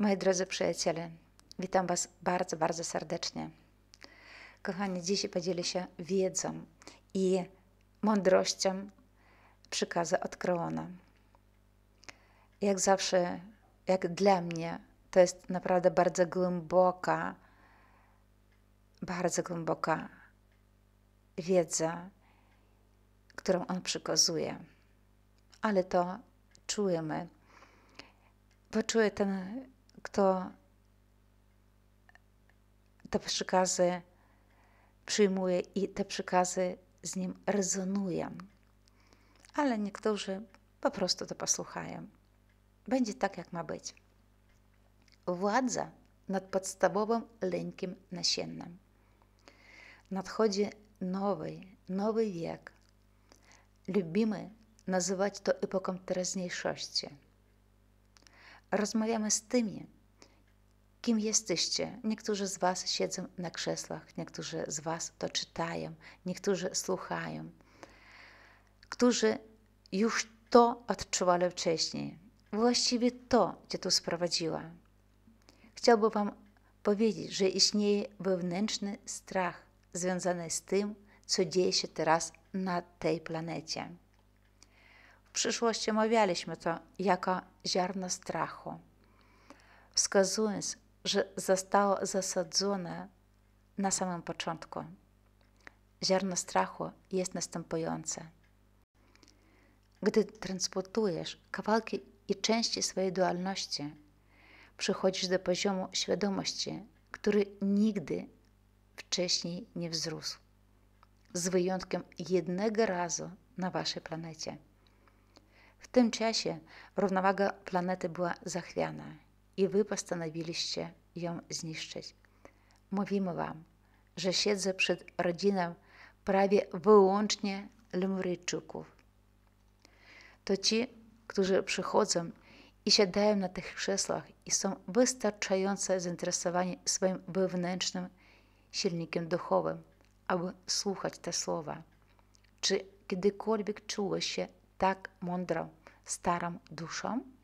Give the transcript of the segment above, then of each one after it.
Moi drodzy przyjaciele, witam Was bardzo, bardzo serdecznie. Kochani, dzisiaj podzielę się wiedzą i mądrością przekazu od Kreona. Jak zawsze, jak dla mnie, to jest naprawdę bardzo głęboka, bardzo głęboka wiedza, którą on przekazuje. Ale to czujemy. Poczuje ten, kto te przekazy przyjmuje i te przekazy z nim rezonują. Ale niektórzy po prostu to posłuchają. Będzie tak, jak ma być. Władza nad podstawowym lękiem nasiennym. Nadchodzi nowy, nowy wiek. Lubimy nazywać to epoką teraźniejszości. Rozmawiamy z tymi, kim jesteście. Niektórzy z Was siedzą na krzesłach, niektórzy z Was to czytają, niektórzy słuchają, którzy już to odczuwali wcześniej. Właściwie to Cię tu sprowadziła. Chciałbym Wam powiedzieć, że istnieje wewnętrzny strach związany z tym, co dzieje się teraz na tej planecie. W przyszłości omawialiśmy to jako ziarno strachu, wskazując, że zostało zasadzone na samym początku. Ziarno strachu jest następujące. Gdy transportujesz kawałki i części swojej dualności, przychodzisz do poziomu świadomości, który nigdy wcześniej nie wzrósł, z wyjątkiem jednego razu na waszej planecie. W tym czasie równowaga planety była zachwiana i wy postanowiliście ją zniszczyć. Mówimy wam, że siedzę przed rodziną prawie wyłącznie Lemuryjczyków. To ci, którzy przychodzą i siadają na tych krzesłach i są wystarczająco zainteresowani swoim wewnętrznym silnikiem duchowym, aby słuchać te słowa. Czy kiedykolwiek czułeś się tak mądrą, starą duszą?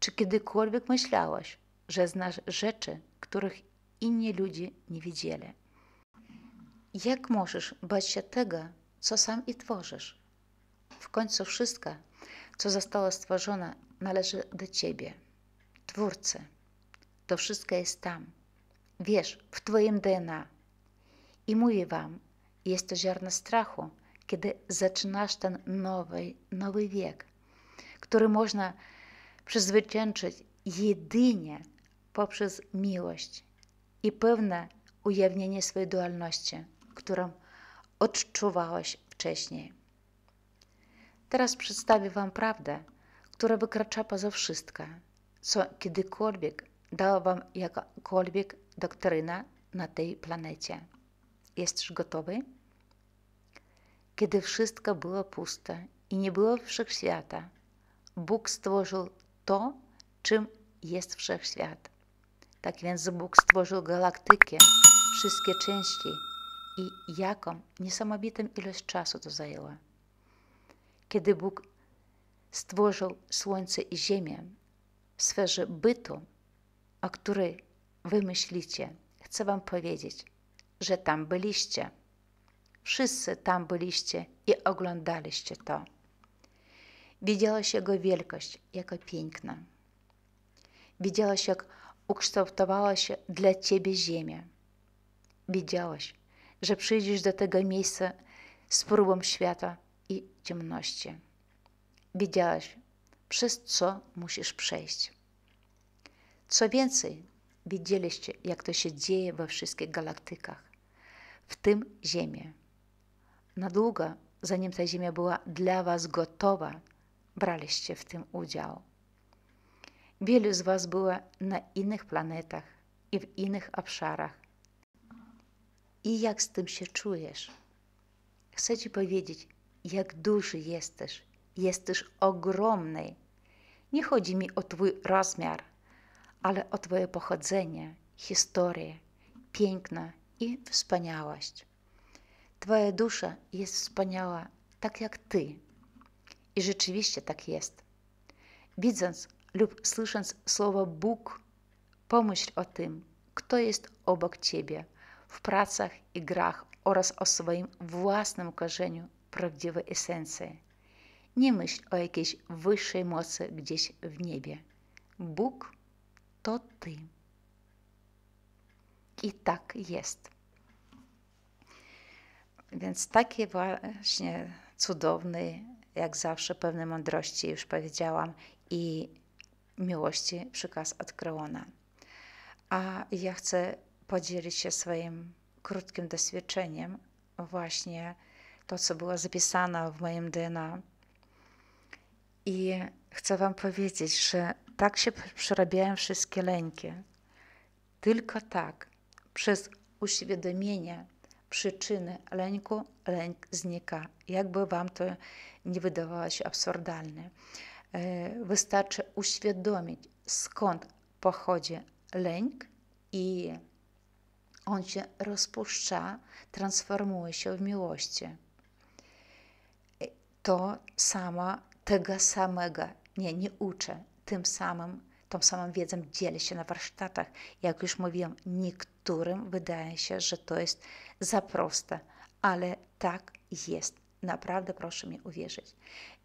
Czy kiedykolwiek myślałeś, że znasz rzeczy, których inni ludzie nie widzieli? Jak możesz bać się tego, co sam i tworzysz? W końcu wszystko, co zostało stworzone, należy do Ciebie, Twórcy. To wszystko jest tam. Wiesz, w Twoim DNA. I mówię Wam, jest to ziarno strachu, kiedy zaczynasz ten nowy, nowy wiek, który można przezwyciężyć jedynie poprzez miłość i pewne ujawnienie swojej dualności, którą odczuwałeś wcześniej. Teraz przedstawię Wam prawdę, która wykracza poza wszystko, co kiedykolwiek dała Wam jakakolwiek doktryna na tej planecie. Jesteś gotowy? Kiedy wszystko było puste i nie było wszechświata, Bóg stworzył to, czym jest wszechświat. Tak więc Bóg stworzył galaktykę, wszystkie części i jaką niesamowitą ilość czasu to zajęło. Kiedy Bóg stworzył Słońce i Ziemię w sferze bytu, o której wy myślicie, chcę wam powiedzieć, że tam byliście. Wszyscy tam byliście i oglądaliście to. Widziałeś Jego wielkość, jako piękna. Widziałeś, jak ukształtowała się dla Ciebie ziemia. Widziałeś, że przyjdziesz do tego miejsca z próbą świata i ciemności. Widziałeś, przez co musisz przejść. Co więcej, widzieliście, jak to się dzieje we wszystkich galaktykach, w tym Ziemię. Na długo, zanim ta Ziemia była dla Was gotowa, braliście w tym udział. Wielu z Was było na innych planetach i w innych obszarach. I jak z tym się czujesz? Chcę Ci powiedzieć, jak duży jesteś. Jesteś ogromny. Nie chodzi mi o Twój rozmiar, ale o Twoje pochodzenie, historię, piękno i wspaniałość. Twoja dusza jest wspaniała, tak jak Ty. I rzeczywiście tak jest. Widząc lub słysząc słowo Bóg, pomyśl o tym, kto jest obok ciebie w pracach i grach oraz o swoim własnym korzeniu prawdziwej esencji. Nie myśl o jakiejś wyższej mocy gdzieś w niebie. Bóg to Ty. I tak jest. Więc takie właśnie cudowne, jak zawsze, pewne mądrości, już powiedziałam, i miłości przykaz od Kreona. A ja chcę podzielić się swoim krótkim doświadczeniem, właśnie to, co było zapisane w moim DNA. I chcę Wam powiedzieć, że tak się przerabiają wszystkie lęki. Tylko tak, przez uświadomienie przyczyny lęku, lęk znika. Jakby Wam to nie wydawało się absurdalne. Wystarczy uświadomić, skąd pochodzi lęk i on się rozpuszcza, transformuje się w miłości. To samo, tego samego nie, nie uczę. Tym samym, tą samą wiedzą dzielę się na warsztatach. Jak już mówiłam, niektórym wydaje się, że to jest za proste, ale tak jest. Naprawdę proszę mi uwierzyć.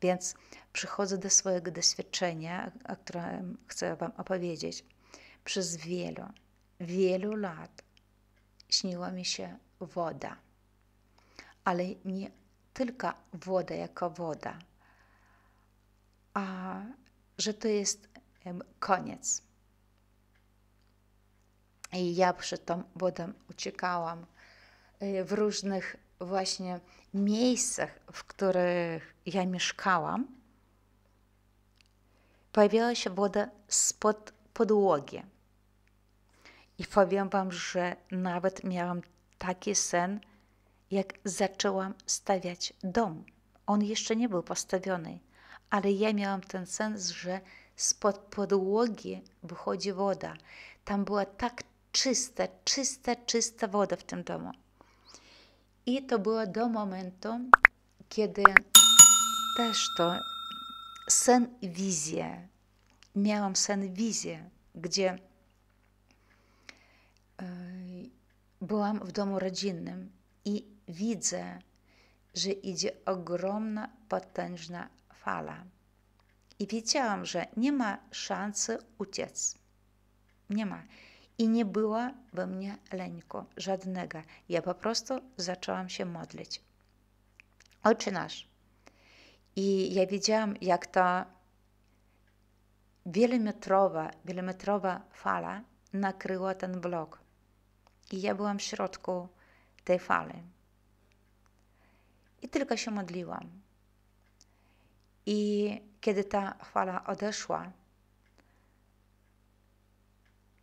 Więc przychodzę do swojego doświadczenia, o którym chcę Wam opowiedzieć. Przez wielu, wielu lat śniła mi się woda. Ale nie tylko woda jako woda, a że to jest koniec. I ja przed tą wodą uciekałam w różnych właśnie miejscach, w których ja mieszkałam. Pojawiała się woda spod podłogi. I powiem Wam, że nawet miałam taki sen, jak zaczęłam stawiać dom. On jeszcze nie był postawiony, ale ja miałam ten sens, że spod podłogi wychodzi woda. Tam była tak czysta, czysta, czysta woda w tym domu. I to było do momentu, kiedy też to sen wizję. Miałam sen wizję, gdzie byłam w domu rodzinnym i widzę, że idzie ogromna, potężna fala. I wiedziałam, że nie ma szansy uciec. Nie ma. I nie było we mnie lęku żadnego. Ja po prostu zaczęłam się modlić. Ojcze nasz. I ja widziałam, jak ta wielometrowa, wielometrowa fala nakryła ten blok. I ja byłam w środku tej fali. I tylko się modliłam. I kiedy ta fala odeszła,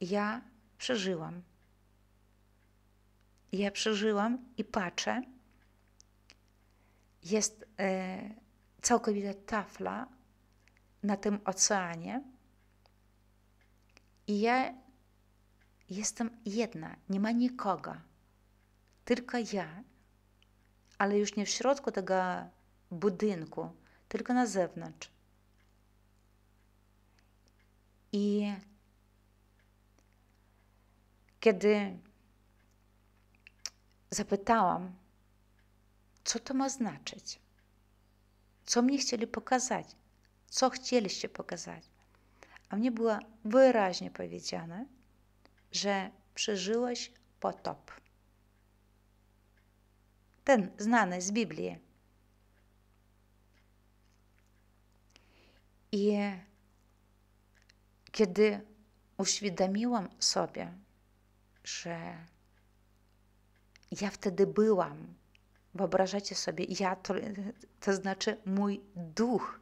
ja przeżyłam. Ja przeżyłam i patrzę. Jest e, całkowita tafla na tym oceanie. I ja jestem jedna, nie ma nikogo, tylko ja, ale już nie w środku tego budynku, tylko na zewnątrz. I kiedy zapytałam, co to ma znaczyć, co mnie chcieli pokazać, co chcieliście pokazać, a mnie było wyraźnie powiedziane, że przeżyłeś potop. Ten znany z Biblii. I kiedy uświadomiłam sobie, że ja wtedy byłam, wyobrażacie sobie, ja to, to znaczy mój duch,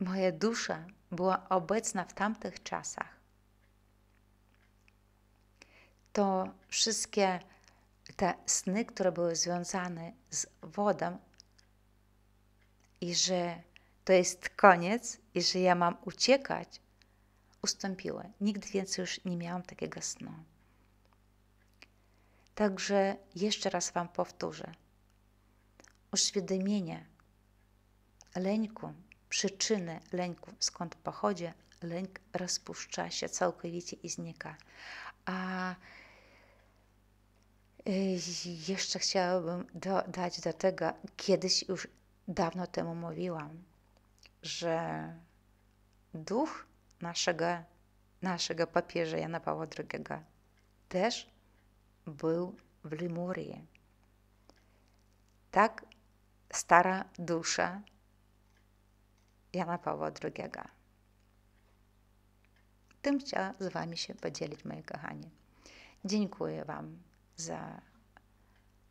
moja dusza była obecna w tamtych czasach, to wszystkie te sny, które były związane z wodą i że to jest koniec i że ja mam uciekać, ustąpiły. Nigdy więcej już nie miałam takiego snu. Także jeszcze raz Wam powtórzę. Uświadomienie lęku, przyczyny lęku, skąd pochodzi lęk rozpuszcza się całkowicie i znika. A y, jeszcze chciałabym dodać do tego, kiedyś już dawno temu mówiłam, że duch naszego, naszego papieża Jana Pawła II też był w Lemurii. Tak stara dusza Jana Pawła II. Tym chciałam z Wami się podzielić, moi kochani. Dziękuję Wam za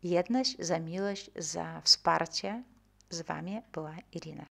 jedność, za miłość, za wsparcie. Z Wami była Irina.